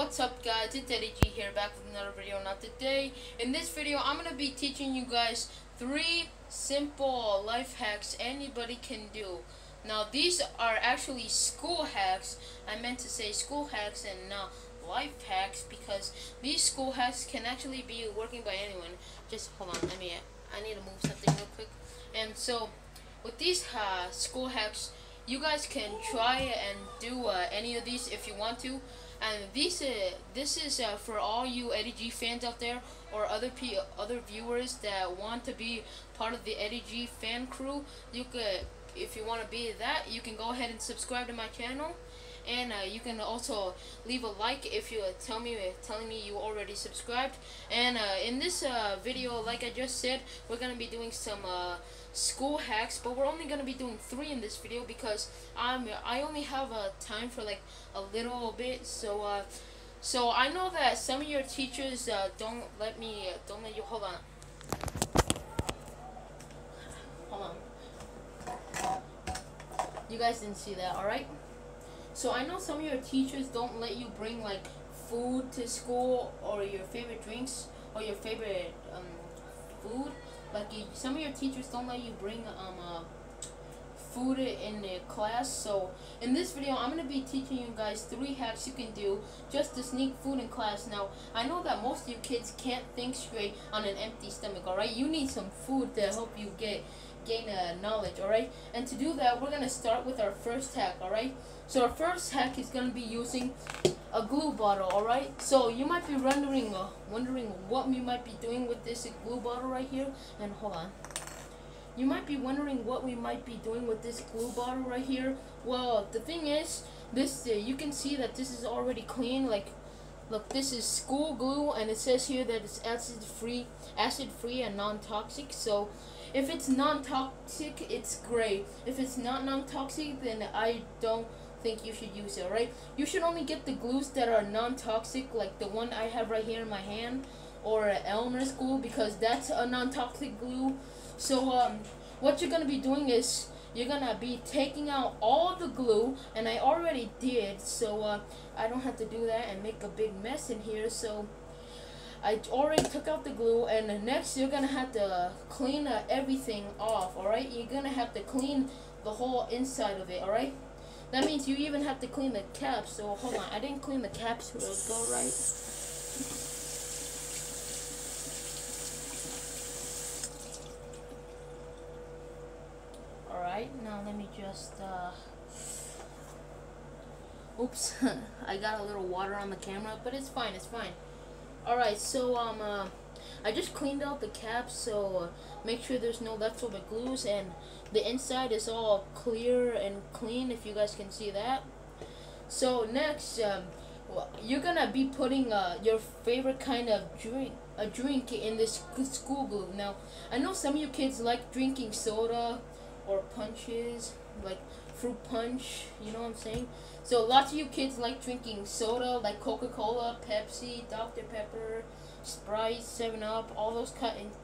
What's up guys, it's Eddie G here back with another video. Not today, in this video, I'm going to be teaching you guys three simple life hacks anybody can do. Now these are actually school hacks. I meant to say school hacks and not life hacks because these school hacks can actually be working by anyone. Just hold on, let me, I need to move something real quick. And so, with these uh, school hacks, you guys can try and do uh, any of these if you want to. And this uh, this is uh, for all you Eddie G fans out there, or other P other viewers that want to be part of the Eddie G fan crew. You could, if you want to be that, you can go ahead and subscribe to my channel and uh, you can also leave a like if you tell me telling me you already subscribed and uh, in this uh, video like I just said we're gonna be doing some uh, school hacks but we're only gonna be doing three in this video because I'm I only have a time for like a little bit so uh so I know that some of your teachers uh, don't let me don't let you hold on. Hold on. You guys didn't see that alright? So I know some of your teachers don't let you bring like food to school or your favorite drinks or your favorite um, food. Like some of your teachers don't let you bring um uh, food in the class. So in this video, I'm gonna be teaching you guys three hacks you can do just to sneak food in class. Now I know that most of you kids can't think straight on an empty stomach. All right, you need some food to help you get gain uh, knowledge. All right, and to do that, we're gonna start with our first hack. All right. So our first hack is gonna be using a glue bottle, alright? So you might be wondering uh, wondering what we might be doing with this glue bottle right here. And hold on. You might be wondering what we might be doing with this glue bottle right here. Well, the thing is, this uh, you can see that this is already clean. Like, look, this is school glue, and it says here that it's acid free, acid free and non-toxic. So if it's non-toxic, it's great. If it's not non-toxic, then I don't think you should use it, right? You should only get the glues that are non-toxic, like the one I have right here in my hand, or Elmer's glue, because that's a non-toxic glue. So, um, what you're gonna be doing is you're gonna be taking out all the glue, and I already did, so uh, I don't have to do that and make a big mess in here. So. I already took out the glue and next you're gonna have to clean uh, everything off alright you're gonna have to clean the whole inside of it alright that means you even have to clean the caps. So hold on, I didn't clean the caps real go right? Alright, now let me just, uh... Oops, I got a little water on the camera, but it's fine, it's fine. Alright, so, um, uh, I just cleaned out the caps, so uh, make sure there's no leftover glues, and the inside is all clear and clean, if you guys can see that. So next, um, you're gonna be putting uh, your favorite kind of drink, a drink in this school glue. Now, I know some of you kids like drinking soda or punches, like fruit punch, you know what I'm saying? So lots of you kids like drinking soda, like Coca-Cola, Pepsi, Dr. Pepper, Sprite, 7-Up, all those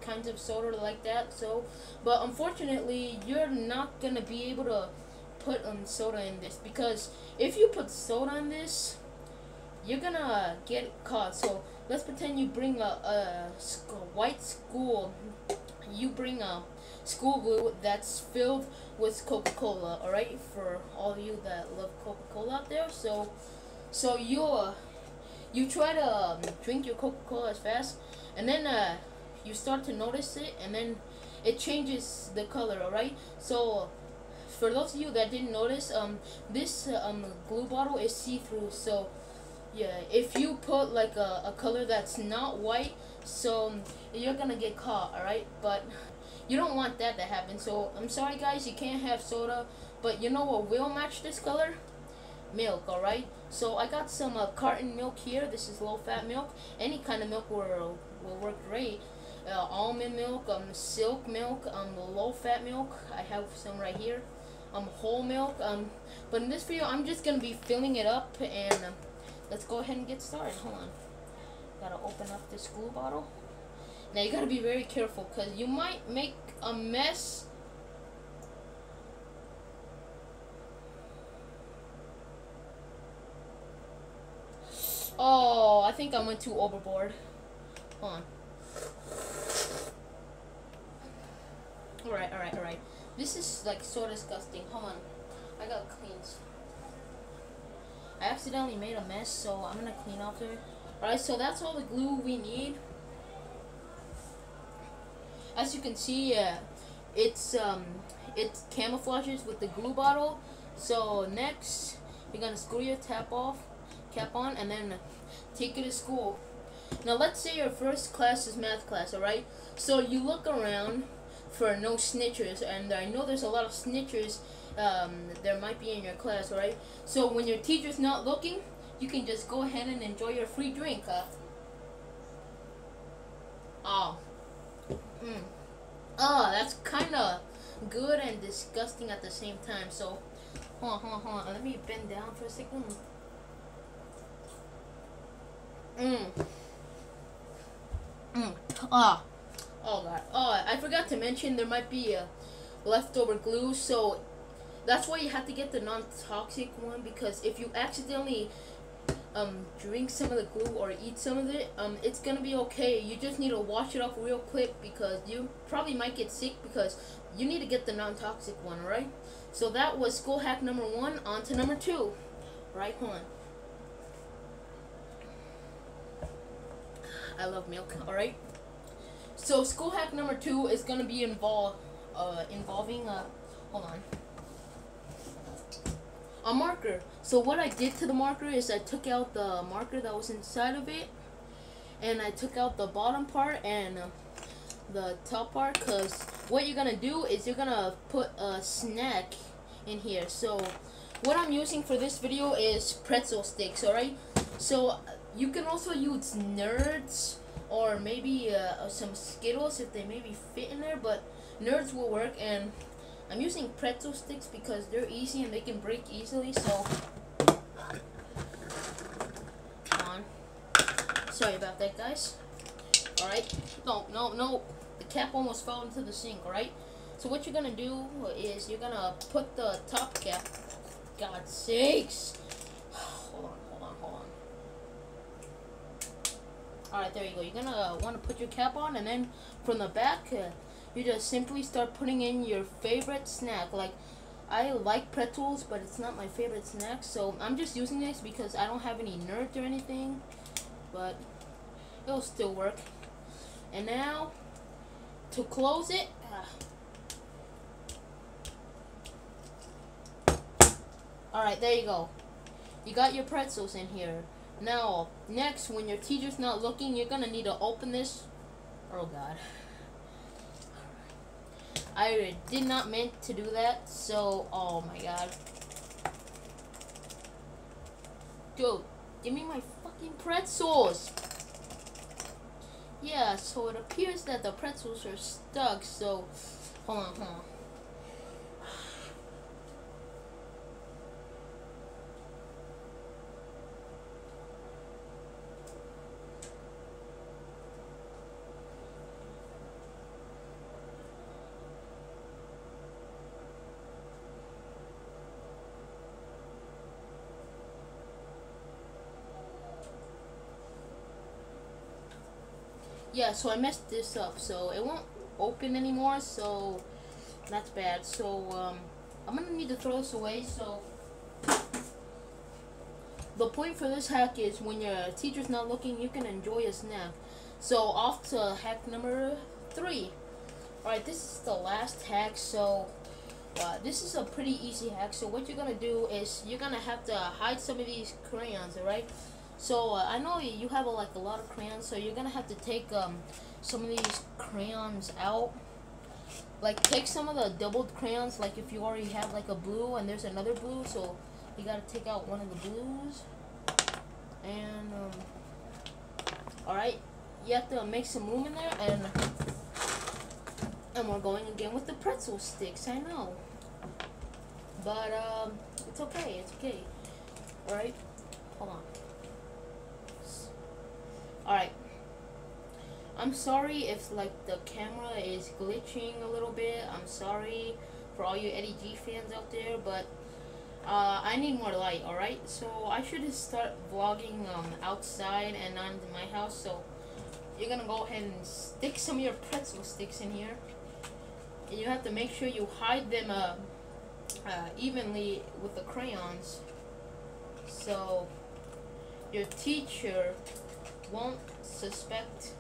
kinds of soda like that. So, but unfortunately, you're not gonna be able to put um, soda in this because if you put soda in this, you're gonna get caught. So let's pretend you bring a, a, a white school, you bring a school glue that's filled with Coca-Cola. All right, for all you that love Coca-Cola out there. So, so you're you try to um, drink your Coca-Cola as fast, and then uh, you start to notice it, and then it changes the color, alright? So, for those of you that didn't notice, um, this um, glue bottle is see-through, so, yeah, if you put like a, a color that's not white, so um, you're gonna get caught, alright? But you don't want that to happen, so I'm sorry guys, you can't have soda, but you know what will match this color? Milk, alright? So I got some uh, carton milk here. This is low-fat milk. Any kind of milk will, will work great. Uh, almond milk, um, silk milk, um, low-fat milk. I have some right here. Um, whole milk. Um, but in this video, I'm just gonna be filling it up, and um, let's go ahead and get started. Hold on. Gotta open up this glue bottle. Now you gotta be very careful, cause you might make a mess Oh, think I went too overboard. Hold on. Alright, alright, alright. This is like so disgusting. Hold on. I got cleans. I accidentally made a mess, so I'm gonna clean after. Alright, so that's all the glue we need. As you can see, uh, it's um, it camouflages with the glue bottle. So next, you're gonna screw your tap off, cap on, and then take it to school. Now let's say your first class is math class, alright? So you look around for no snitchers, and I know there's a lot of snitchers um, there might be in your class, alright? So when your teacher's not looking, you can just go ahead and enjoy your free drink. Uh, oh. Mm. Oh, that's kind of good and disgusting at the same time. So, hold on, hold on, hold on. Let me bend down for a second. Mmm. Mmm. Ah. Oh god. Oh, I forgot to mention there might be a leftover glue, so that's why you have to get the non-toxic one because if you accidentally um, drink some of the glue or eat some of it, um, it's gonna be okay. You just need to wash it off real quick because you probably might get sick because you need to get the non-toxic one, alright? So that was school hack number one. On to number two. Right, on. I love milk, alright? So school hack number two is gonna be involved, uh, involving, uh, hold on a marker. So what I did to the marker is I took out the marker that was inside of it and I took out the bottom part and uh, the top part because what you're gonna do is you're gonna put a snack in here. So what I'm using for this video is pretzel sticks, alright? So you can also use nerds or maybe uh, some Skittles if they maybe fit in there, but nerds will work and I'm using pretzel sticks because they're easy and they can break easily, so... Come on. Sorry about that, guys. Alright? No, no, no. The cap almost fell into the sink, alright? So what you're gonna do is you're gonna put the top cap... God's sakes! hold on, hold on, hold on. Alright, there you go. You're gonna want to put your cap on, and then from the back... Uh, you just simply start putting in your favorite snack. Like, I like pretzels, but it's not my favorite snack, so I'm just using this because I don't have any nerds or anything, but it'll still work. And now, to close it, uh, Alright, there you go. You got your pretzels in here. Now, next, when your teacher's not looking, you're gonna need to open this. Oh, God. I did not meant to do that, so, oh my god. Dude, give me my fucking pretzels! Yeah, so it appears that the pretzels are stuck, so, hold on, hold on. Yeah, so I messed this up, so it won't open anymore, so that's bad. So, um, I'm gonna need to throw this away, so the point for this hack is when your teacher's not looking, you can enjoy a snack. So, off to hack number three. Alright, this is the last hack, so uh, this is a pretty easy hack. So, what you're gonna do is you're gonna have to hide some of these crayons, alright? So uh, I know you have a, like a lot of crayons, so you're gonna have to take um, some of these crayons out. Like take some of the doubled crayons, like if you already have like a blue and there's another blue, so you gotta take out one of the blues. And um, all right, you have to make some room in there, and and we're going again with the pretzel sticks. I know, but um, it's okay. It's okay. All right, hold on. Alright. I'm sorry if like the camera is glitching a little bit. I'm sorry for all you Eddie G fans out there, but uh, I need more light, alright? So I should start vlogging um, outside and not in my house. So you're gonna go ahead and stick some of your pretzel sticks in here. And you have to make sure you hide them uh, uh, evenly with the crayons. So your teacher won't suspect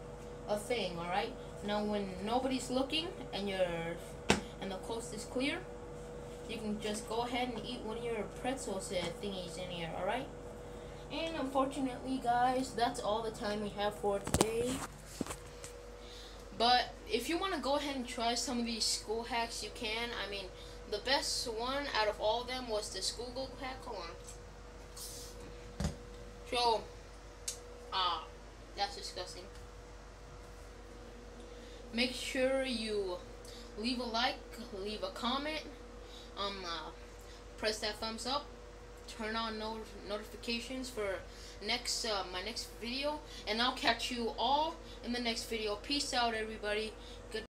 a thing, alright? Now when nobody's looking and your and the coast is clear, you can just go ahead and eat one of your pretzel thingies in here, alright? And unfortunately, guys, that's all the time we have for today. But if you want to go ahead and try some of these school hacks, you can. I mean, the best one out of all of them was the school hack. Hold on. So, ah, uh, that's disgusting. Make sure you leave a like, leave a comment, um, uh, press that thumbs up, turn on no notifications for next uh, my next video, and I'll catch you all in the next video. Peace out, everybody. Good.